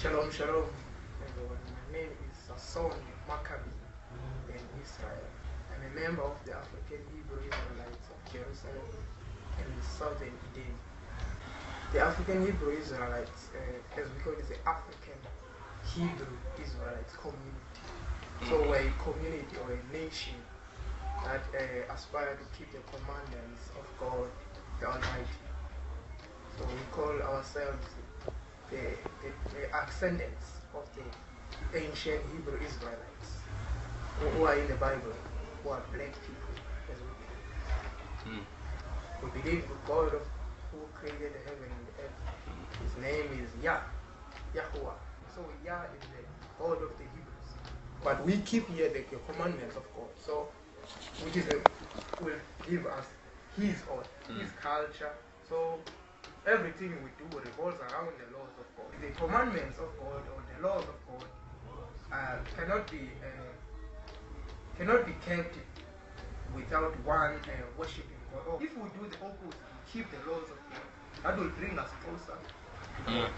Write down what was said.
Shalom, shalom, everyone. My name is Sasson Maccabi in Israel. I'm a member of the African Hebrew Israelites of Jerusalem and the southern Eden. The African Hebrew Israelites, uh, as we call it, the African Hebrew Israelites community. So we're a community or a nation that uh, aspire to keep the commandments of God the Almighty. So we call ourselves the, the, ascendants of the ancient Hebrew Israelites who, are in the Bible, who are black people, as we believe. Mm. We believe the God of who created the heaven and the earth. His name is Yah, Yahuwah. So Yah is the God of the Hebrews. But we keep here the, the commandments of God. So which is a, will give us his own, his culture. So everything we do revolves around the laws of God. The commandments of God or the laws of God uh, cannot be uh, cannot be kept without one uh, worshiping God. Or if we do the opposite, keep the laws of God, that will bring us closer to God.